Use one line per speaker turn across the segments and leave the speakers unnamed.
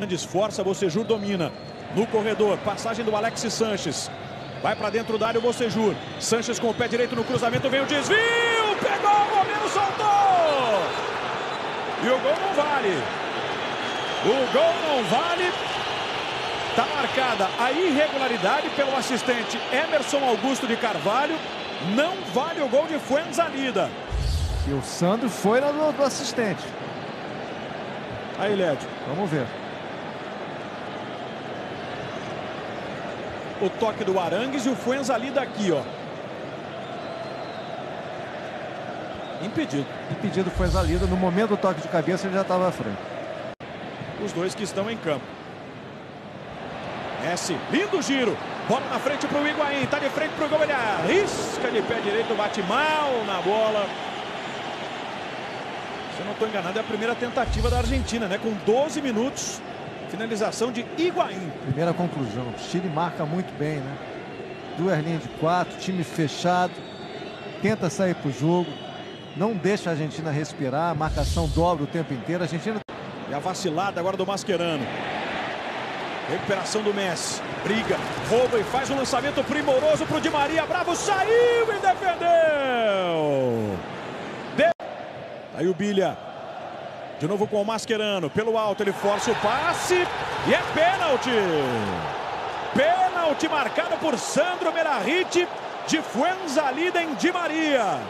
Esforça, Bocejur domina. No corredor, passagem do Alex Sanches. Vai para dentro da área o Bocejur. Sanches com o pé direito no cruzamento, vem o desvio. Pegou, o goleiro soltou. E o gol não vale. O gol não vale. Está marcada a irregularidade pelo assistente Emerson Augusto de Carvalho. Não vale o gol de Fuenzalida.
E o Sandro foi no do assistente.
Aí, Lédio.
Vamos ver.
O toque do Arangues e o Fuenzalida aqui, ó. Impedido.
Impedido foi Fuenzalida. No momento do toque de cabeça ele já estava à frente.
Os dois que estão em campo. Messi, lindo giro. Bola na frente para o Higuaín. Tá de frente para o gol. Ele arrisca de pé direito, bate mal na bola. Se eu não estou enganado, é a primeira tentativa da Argentina, né? Com 12 minutos Finalização de Higuaín.
Primeira conclusão. O Chile marca muito bem, né? Duas linhas de quatro, time fechado. Tenta sair para o jogo. Não deixa a Argentina respirar. A marcação dobra o tempo inteiro. A Argentina.
E a vacilada agora do Mascherano. Recuperação do Messi. Briga, rouba e faz um lançamento primoroso para o Di Maria. Bravo saiu e defendeu. De... Aí o Bilha de novo com o Mascherano. Pelo alto, ele força o passe. E é pênalti. Pênalti marcado por Sandro Merahit de Fuenzalida em Di Maria.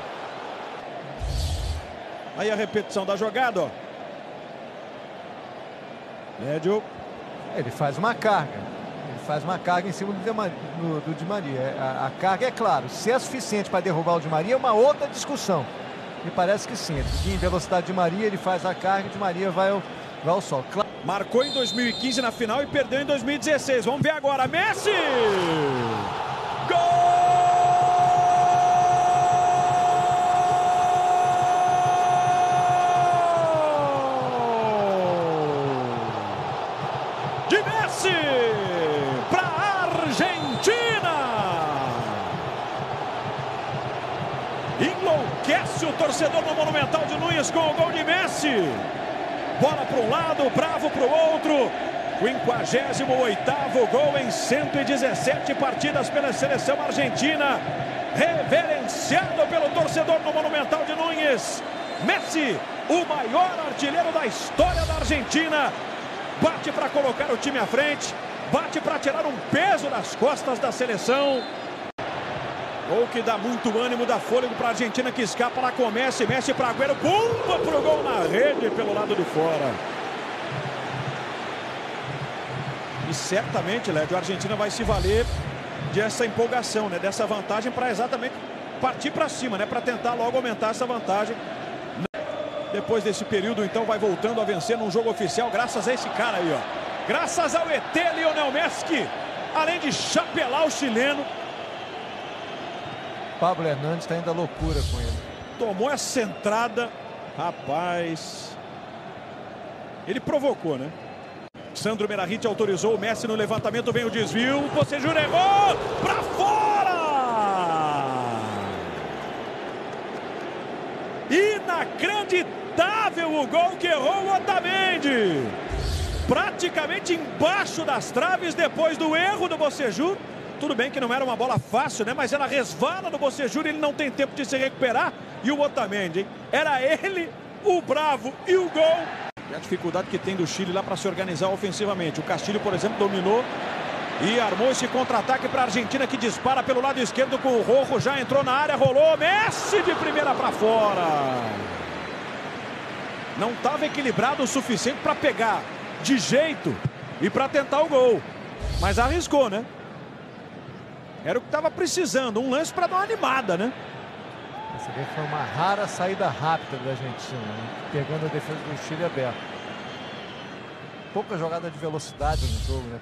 Aí a repetição da jogada, ó. Médio.
Ele faz uma carga. Ele faz uma carga em cima do, do, Di Maria. A, a carga, é claro, se é suficiente para derrubar o Di Maria, é uma outra discussão. Me parece que sim. Em velocidade de Maria, ele faz a carga de Maria vai ao, vai ao sol.
Marcou em 2015 na final e perdeu em 2016. Vamos ver agora. Messi! Gol! De Messi para Argentina! Enlouquece o torcedor no Monumental de Nunes com o gol de Messi. Bola para um lado, bravo para o outro. 58º gol em 117 partidas pela seleção argentina. Reverenciado pelo torcedor no Monumental de Nunes. Messi, o maior artilheiro da história da Argentina. Bate para colocar o time à frente. Bate para tirar um peso das costas da seleção. Gol que dá muito ânimo, dá fôlego para a Argentina que escapa lá com Messi, Messi para Agüero, para o gol na rede pelo lado de fora. E certamente, Lédio, a Argentina vai se valer dessa empolgação, né? Dessa vantagem para exatamente partir para cima, né? Para tentar logo aumentar essa vantagem. Depois desse período, então, vai voltando a vencer num jogo oficial, graças a esse cara aí, ó. Graças ao ET Lionel Messi, além de chapelar o chileno,
Pablo Hernandes está ainda loucura com ele.
Tomou essa entrada, rapaz. Ele provocou, né? Sandro Merahit autorizou o Messi no levantamento, vem o desvio, você jura errou, para fora! Inacreditável o gol que errou o Otamendi. Praticamente embaixo das traves depois do erro do Bocejur. Tudo bem que não era uma bola fácil, né? Mas ela resvala no Bocejur, ele não tem tempo de se recuperar. E o Otamendi, hein? Era ele, o bravo e o gol. E a dificuldade que tem do Chile lá para se organizar ofensivamente. O Castilho, por exemplo, dominou e armou esse contra-ataque para a Argentina que dispara pelo lado esquerdo com o Rojo. Já entrou na área, rolou. Messi de primeira para fora. Não estava equilibrado o suficiente para pegar de jeito e para tentar o gol. Mas arriscou, né? Era o que estava precisando, um lance para dar uma animada, né?
Essa daí foi uma rara saída rápida da Argentina, né? pegando a defesa do Chile aberto. Pouca jogada de velocidade no jogo, né?